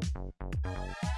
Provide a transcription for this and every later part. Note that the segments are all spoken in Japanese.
Thank you.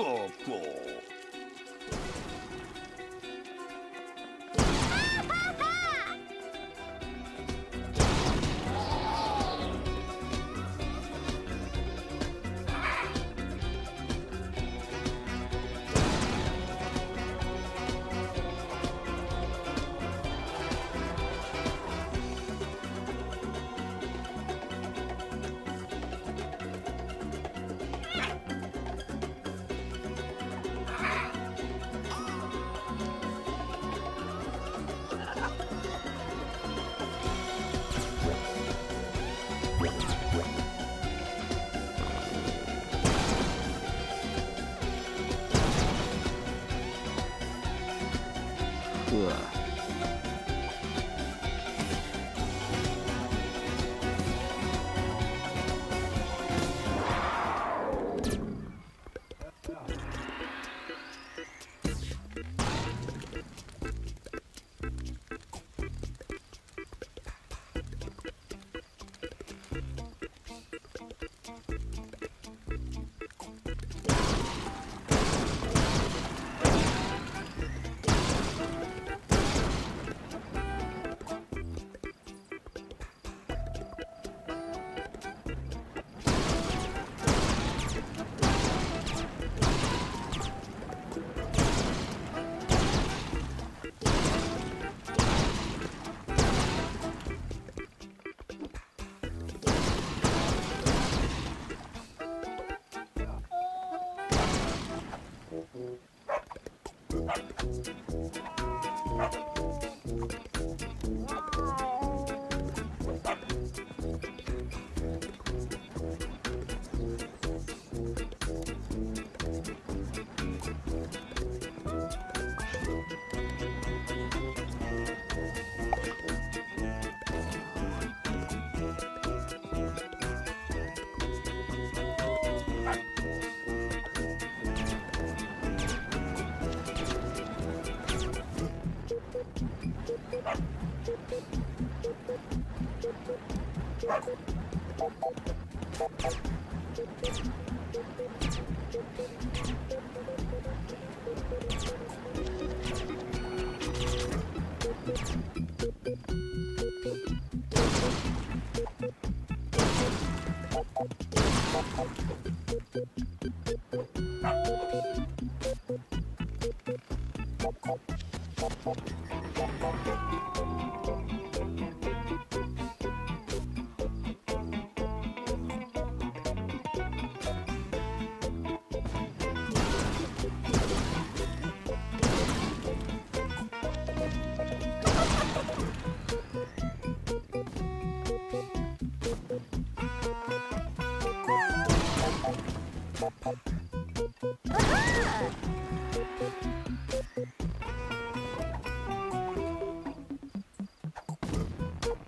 Coco.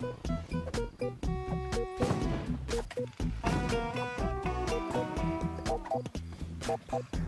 Choco. う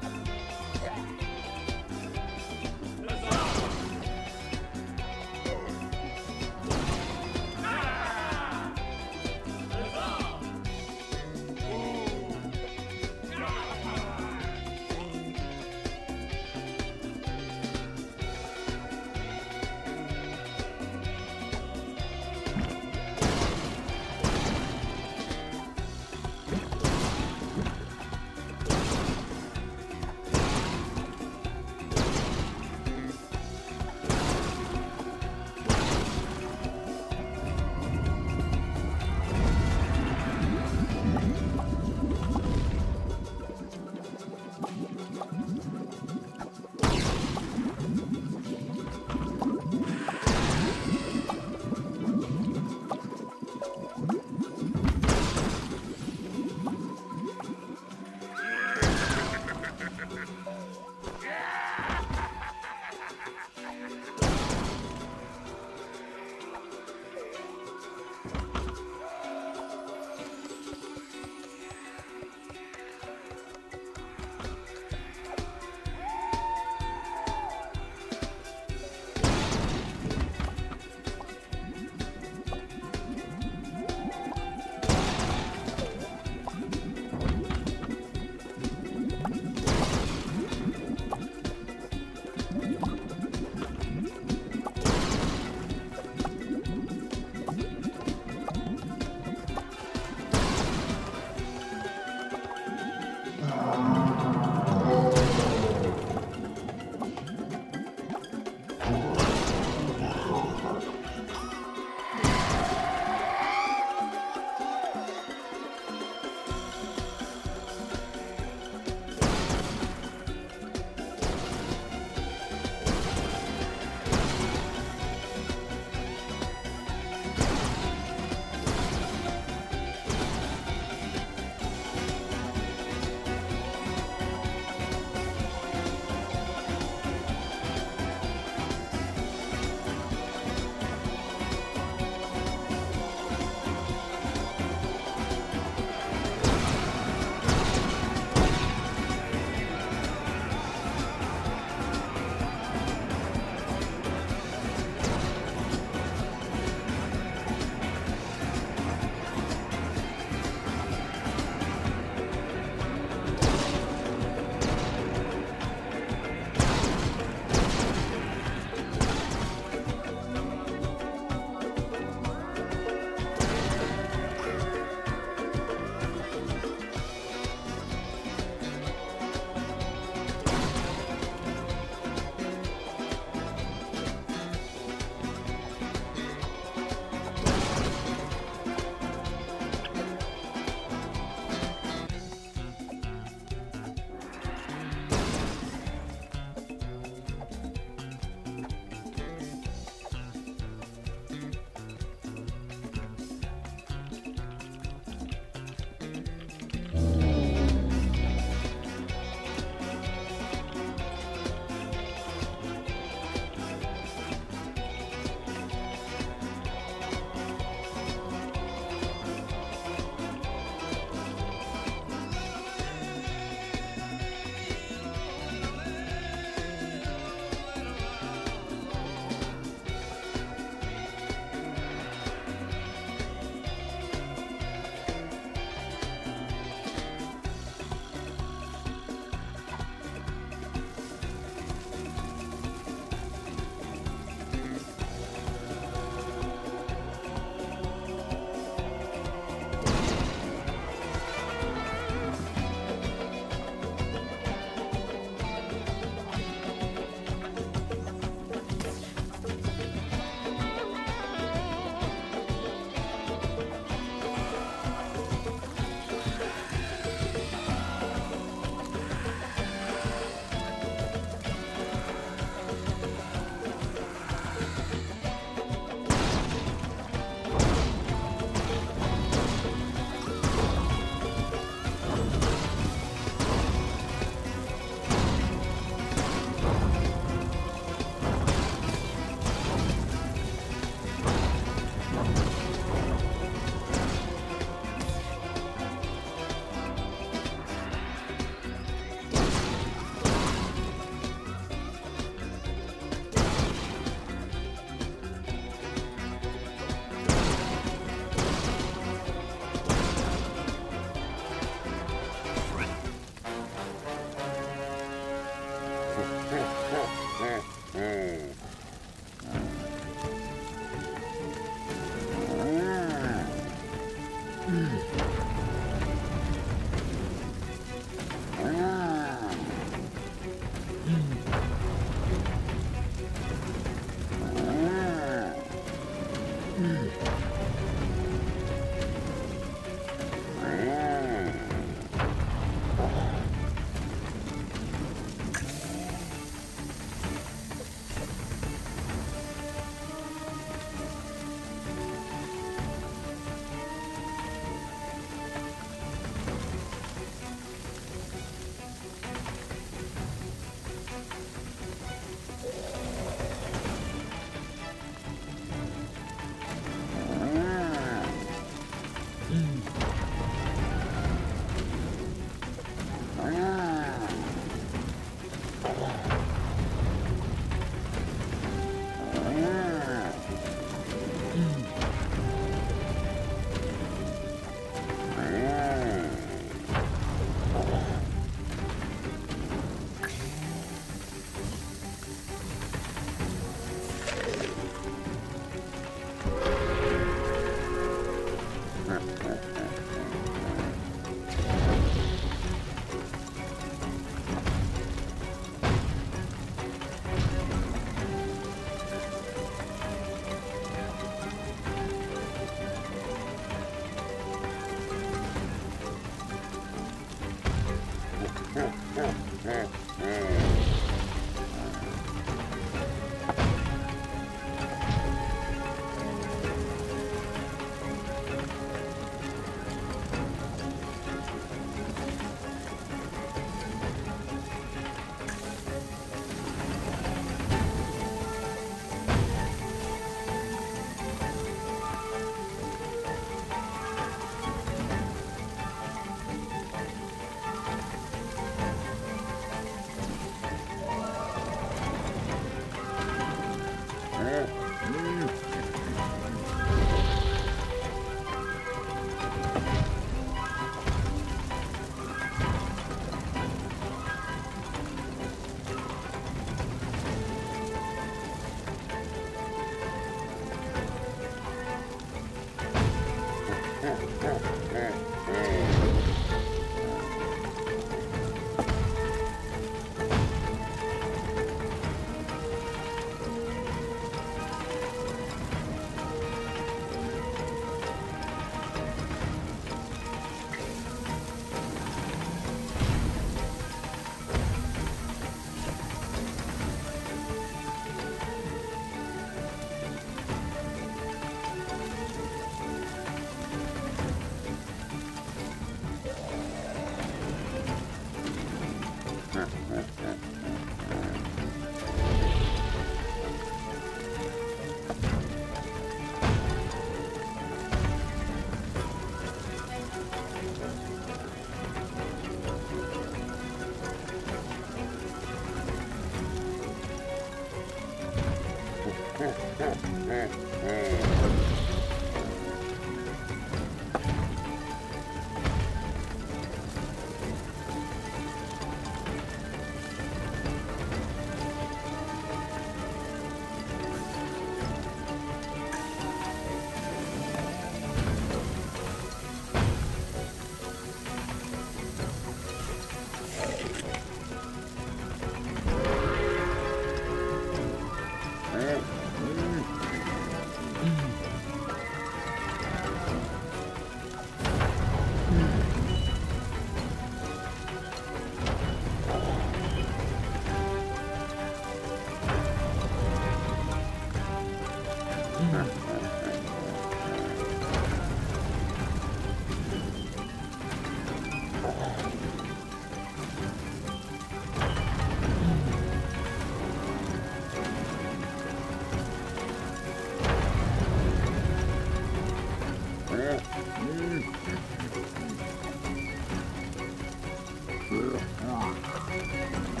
Yeah.